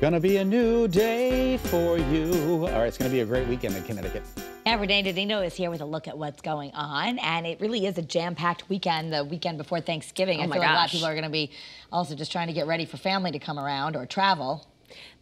Gonna be a new day for you. All right, it's gonna be a great weekend in Connecticut. And Renee DiNino is here with a look at what's going on, and it really is a jam-packed weekend, the weekend before Thanksgiving. Oh I my feel like a lot of people are going to be also just trying to get ready for family to come around or travel.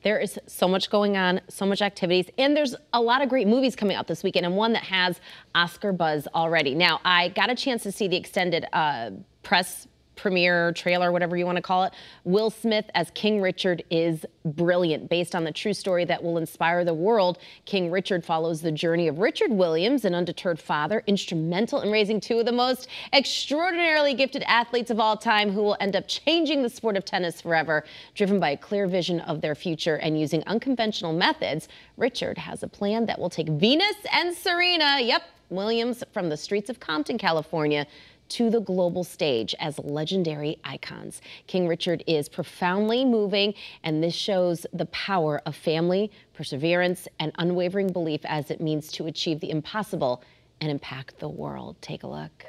There is so much going on, so much activities, and there's a lot of great movies coming out this weekend, and one that has Oscar buzz already. Now, I got a chance to see the extended uh, press premiere trailer, whatever you want to call it. Will Smith as King Richard is brilliant, based on the true story that will inspire the world. King Richard follows the journey of Richard Williams, an undeterred father, instrumental in raising two of the most extraordinarily gifted athletes of all time who will end up changing the sport of tennis forever. Driven by a clear vision of their future and using unconventional methods, Richard has a plan that will take Venus and Serena, yep, Williams from the streets of Compton, California, to the global stage as legendary icons. King Richard is profoundly moving, and this shows the power of family, perseverance, and unwavering belief as it means to achieve the impossible and impact the world. Take a look.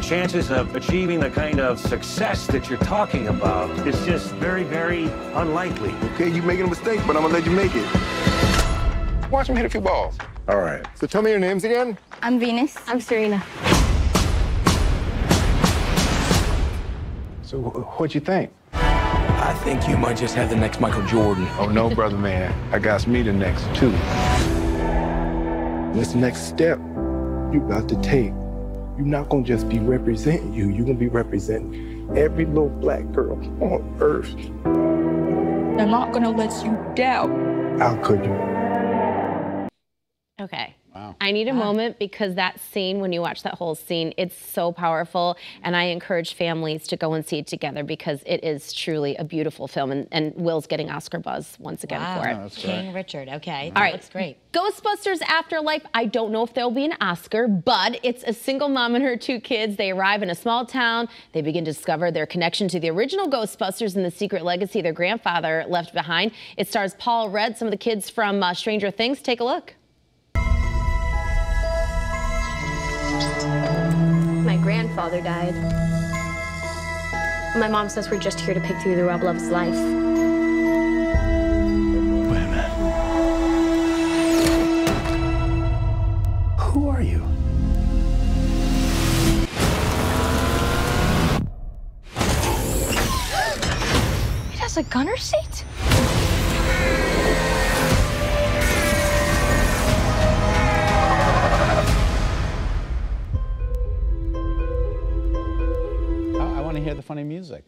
chances of achieving the kind of success that you're talking about is just very, very unlikely. Okay, you're making a mistake, but I'm gonna let you make it. Watch him hit a few balls. All right. So tell me your names again. I'm Venus. I'm Serena. So wh- what'd you think? I think you might just have the next Michael Jordan. Oh no, brother man. I got me the next too. This next step you got to take? You're not gonna just be representing you, you're gonna be representing every little black girl on earth. I'm not gonna let you down. How could you? Okay. Wow. I need a moment because that scene, when you watch that whole scene, it's so powerful. And I encourage families to go and see it together because it is truly a beautiful film. And, and Will's getting Oscar buzz once again Wow. for it. That's King great. Richard, okay. All That right. looks great. Ghostbusters Afterlife. I don't know if there'll be an Oscar, but it's a single mom and her two kids. They arrive in a small town. They begin to discover their connection to the original Ghostbusters and the secret legacy their grandfather left behind. It stars Paul Rudd, some of the kids from uh, Stranger Things. Take a look. My grandfather died. My mom says we're just here to pick through the rubble of his life. Wait a minute. Who are you? It has a gunner seat? The funny music.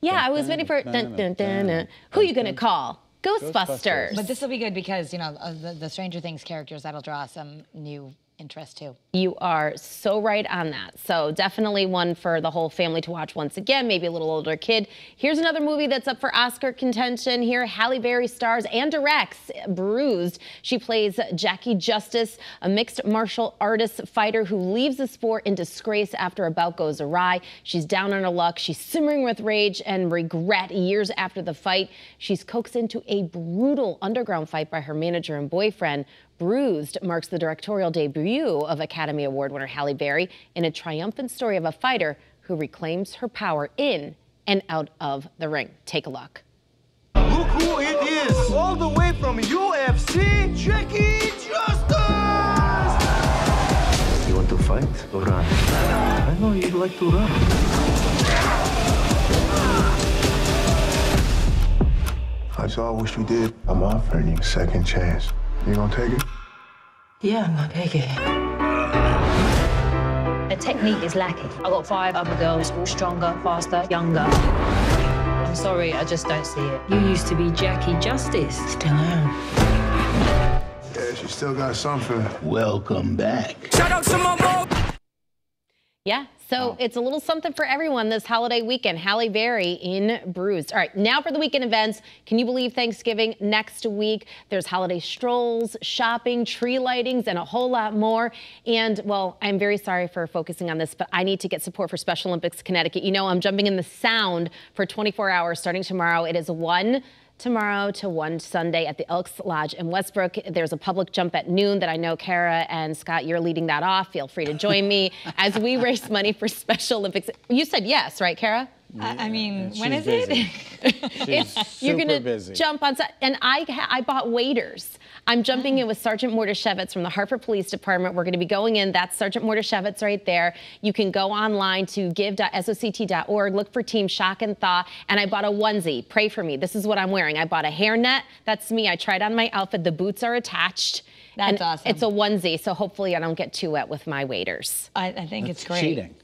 Yeah, I was waiting for dun, dun, dun, dun. Who are you gonna call? Ghostbusters. Ghostbusters. But this will be good because, you know, of the, the Stranger Things characters, that'll draw some new interest too. You are so right on that. So definitely one for the whole family to watch once again, maybe a little older kid. Here's another movie that's up for Oscar contention here. Halle Berry stars and directs Bruised. She plays Jackie Justice, a mixed martial artist fighter who leaves the sport in disgrace after a bout goes awry. She's down on her luck. She's simmering with rage and regret years after the fight. She's coaxed into a brutal underground fight by her manager and boyfriend. Bruised marks the directorial debut of Academy Award winner Halle Berry in a triumphant story of a fighter who reclaims her power in and out of the ring. Take a look. Look who it is! All the way from UFC, Jackie Justice! You want to fight or run? I know you'd like to run. That's all I wish you did. I'm offering you a second chance. You gonna take it? Yeah, I'm gonna take it. The technique is lacking. I got five other girls, all stronger, faster, younger. I'm sorry, I just don't see it. You used to be Jackie Justice. Still am. Yeah, she still got something. Welcome back. Shout out to my mom! Yeah, so it's a little something for everyone this holiday weekend. Halle Berry in Bruised. All right, now for the weekend events. Can you believe Thanksgiving next week? There's holiday strolls, shopping, tree lightings, and a whole lot more. And well, I'm very sorry for focusing on this, but I need to get support for Special Olympics Connecticut. You know, I'm jumping in the sound for 24 hours starting tomorrow. It is one tomorrow to one Sunday at the Elks Lodge in Westbrook. There's a public jump at noon that I know Kara and Scott, you're leading that off. Feel free to join me as we raise money for Special Olympics. You said yes, right, Kara? I I mean, when is busy. it? She's You're gonna busy. jump on set, and I I bought waiters. I'm jumping ah. in with Sergeant Mordashevitz from the Hartford Police Department. We're going to be going in. That's Sergeant Mordashevitz right there. You can go online to give.soct.org, look for Team Shock and Thaw, and I bought a onesie. Pray for me. This is what I'm wearing. I bought a hairnet. That's me. I tried on my outfit. The boots are attached. That's and awesome. It's a onesie, so hopefully I don't get too wet with my waiters. I, I think it's great. Cheating.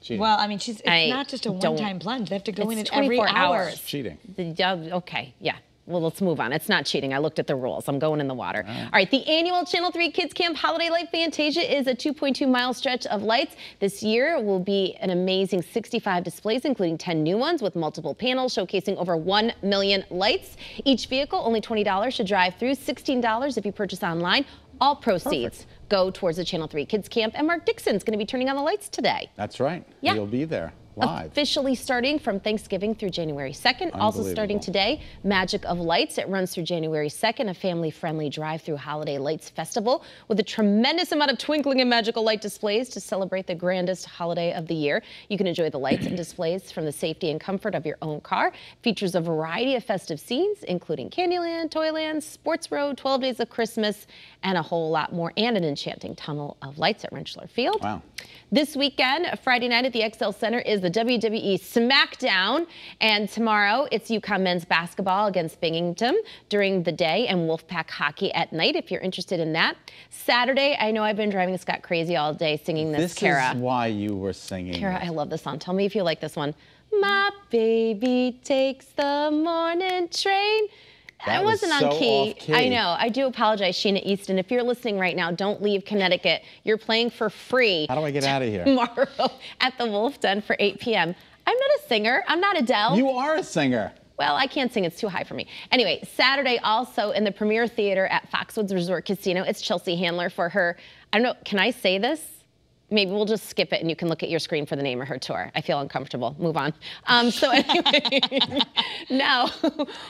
Cheating. Well, I mean, she's it's I not just a one-time plunge. They have to go in It's at every 24 hour. hours. Cheating. The, uh, okay, yeah. Well, let's move on. It's not cheating. I looked at the rules. I'm going in the water. All right. the annual Channel 3 Kids Camp Holiday Light Fantasia is a 2.2 mile stretch of lights. This year will be an amazing 65 displays, including 10 new ones with multiple panels showcasing over 1 million lights. Each vehicle, only $20 to drive through, $16 if you purchase online. All proceeds go towards the Channel 3 Kids Camp. And Mark Dixon's going to be turning on the lights today. That's right. Yeah. You'll be there live. Officially starting from Thanksgiving through January 2nd. Also starting today, Magic of Lights. It runs through January 2nd, a family friendly drive through holiday lights festival with a tremendous amount of twinkling and magical light displays to celebrate the grandest holiday of the year. You can enjoy the lights and displays from the safety and comfort of your own car. Features a variety of festive scenes, including Candyland, Toyland, Sports Road, 12 Days of Christmas, and a whole lot more, and an enchanting tunnel of lights at Rentschler Field. Wow. This weekend, Friday night at the XL Center is the WWE SmackDown, and tomorrow it's UConn men's basketball against Binghamton during the day and Wolfpack hockey at night. If you're interested in that, Saturday, I know I've been driving Scott crazy all day singing this, This Kara. is why you were singing. Kara. I love this song. Tell me if you like this one. My baby takes the morning train. That I was wasn't so on key. key. I know. I do apologize, Sheena Easton. If you're listening right now, don't leave Connecticut. You're playing for free How do I get out of here? tomorrow at the Wolf Den for 8 p.m. I'm not a singer. I'm not Adele. You are a singer. Well, I can't sing. It's too high for me. Anyway, Saturday also in the Premier Theater at Foxwoods Resort Casino. It's Chelsea Handler for her. I don't know. Can I say this? Maybe we'll just skip it and you can look at your screen for the name of her tour. I feel uncomfortable. Move on. Um, so anyway, now,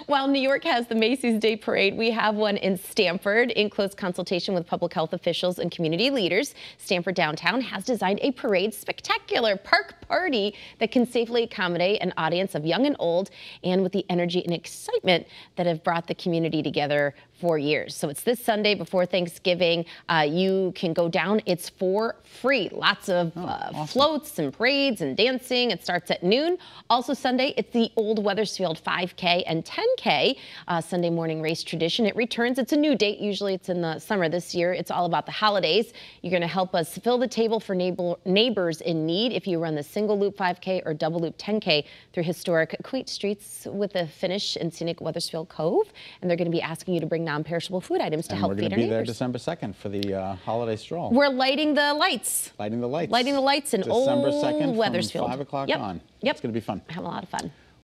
while New York has the Macy's Day Parade, we have one in Stamford in close consultation with public health officials and community leaders. Stamford Downtown has designed a parade spectacular park party that can safely accommodate an audience of young and old and with the energy and excitement that have brought the community together for years. So it's this Sunday before Thanksgiving. Uh, you can go down. It's for free. Lots of uh, floats and parades and dancing. It starts at noon. Also Sunday, it's the Old Wethersfield 5K and 10K uh, Sunday morning race tradition. It returns. It's a new date. Usually it's in the summer. This year, it's all about the holidays. You're going to help us fill the table for neighbor, neighbors in need if you run the single loop 5K or double loop 10K through historic quaint streets with a finish in scenic Wethersfield Cove. And they're going to be asking you to bring non-perishable food items to And help we're feed going our to be there neighbors. December 2nd for the uh, holiday stroll. We're lighting the lights. lighting the lights. Lighting the lights in December old 2nd Wethersfield. from 5 o'clock Yep. on. Yep. It's going to be fun. Have a lot of fun.